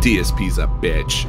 DSP's a bitch.